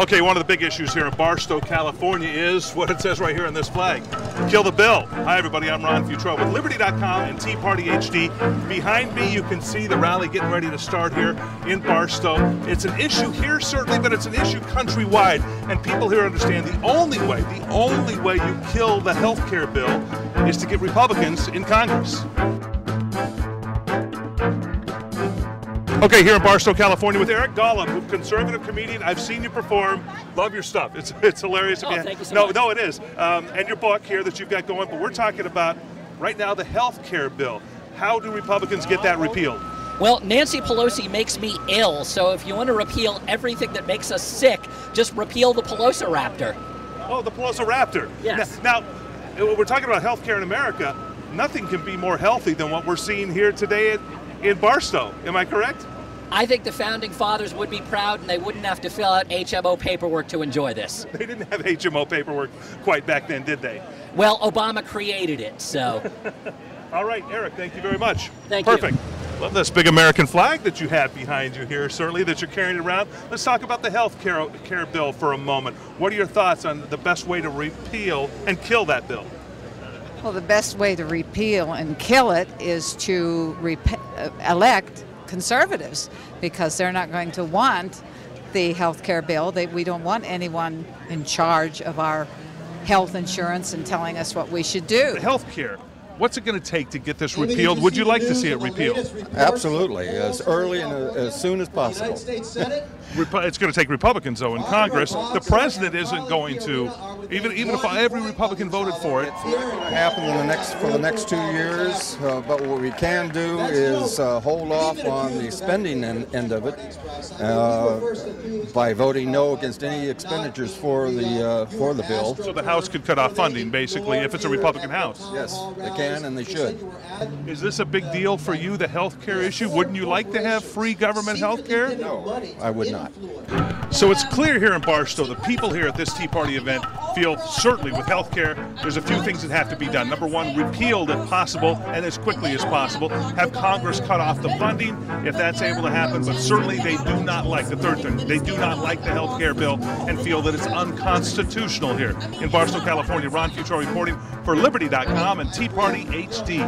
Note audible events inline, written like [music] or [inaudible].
Okay, one of the big issues here in Barstow, California is what it says right here on this flag kill the bill. Hi, everybody, I'm Ron Futrell with Liberty.com and Tea Party HD. Behind me, you can see the rally getting ready to start here in Barstow. It's an issue here, certainly, but it's an issue countrywide, and people here understand the only way, the only way you kill the health care bill is to get Republicans in Congress. Okay, here in Barstow, California, with Eric Golub, conservative comedian. I've seen you perform. Love your stuff. It's [laughs] it's hilarious. Oh, thank you so no, much. no, it is. Um, and your book here that you've got going. But we're talking about right now the health care bill. How do Republicans get that repealed? Well, Nancy Pelosi makes me ill, so if you want to repeal everything that makes us sick, just repeal the Pelosiraptor. Oh, the Pelosiraptor. Yes. Now, now, we're talking about health care in America. Nothing can be more healthy than what we're seeing here today in, in Barstow. Am I correct? I think the founding fathers would be proud and they wouldn't have to fill out HMO paperwork to enjoy this. [laughs] They didn't have HMO paperwork quite back then, did they? Well, Obama created it, so [laughs] All right, Eric, thank you very much. Thank you. Perfect. Love this big American flag that you have behind you here, certainly, that you're carrying around. Let's talk about the health care, care bill for a moment. What are your thoughts on the best way to repeal and kill that bill? Well, the best way to repeal and kill it is to rep- uh, elect conservatives because they're not going to want the health care bill. They, we don't want anyone in charge of our health insurance and telling us what we should do. Health care. What's it going to take to get this repealed? Would you like to see it repealed? Absolutely, as early and uh, as soon as possible. Repu- It's going to take Republicans, though, in Congress. The president isn't going to, even even if every Republican voted for it. Happen in the next for the next two years, uh, but what we can do is uh, hold off on the spending end, end of it uh, by voting no against any expenditures for the uh, for the bill. So the House could cut off funding, basically, if it's a Republican House. Yes, they can and they should. Is this a big deal for you, the health care issue? Wouldn't you like to have free government health care? No, I would not. So it's clear here in Barstow, the people here at this Tea Party event feel certainly with health care, there's a few things that have to be done. Number one, repealed if possible and as quickly as possible. Have Congress cut off the funding if that's able to happen. But certainly they do not like the third thing. They do not like the health care bill and feel that it's unconstitutional here. In Barstow, California, Ron Futrell reporting for Liberty.com and Tea Party HD.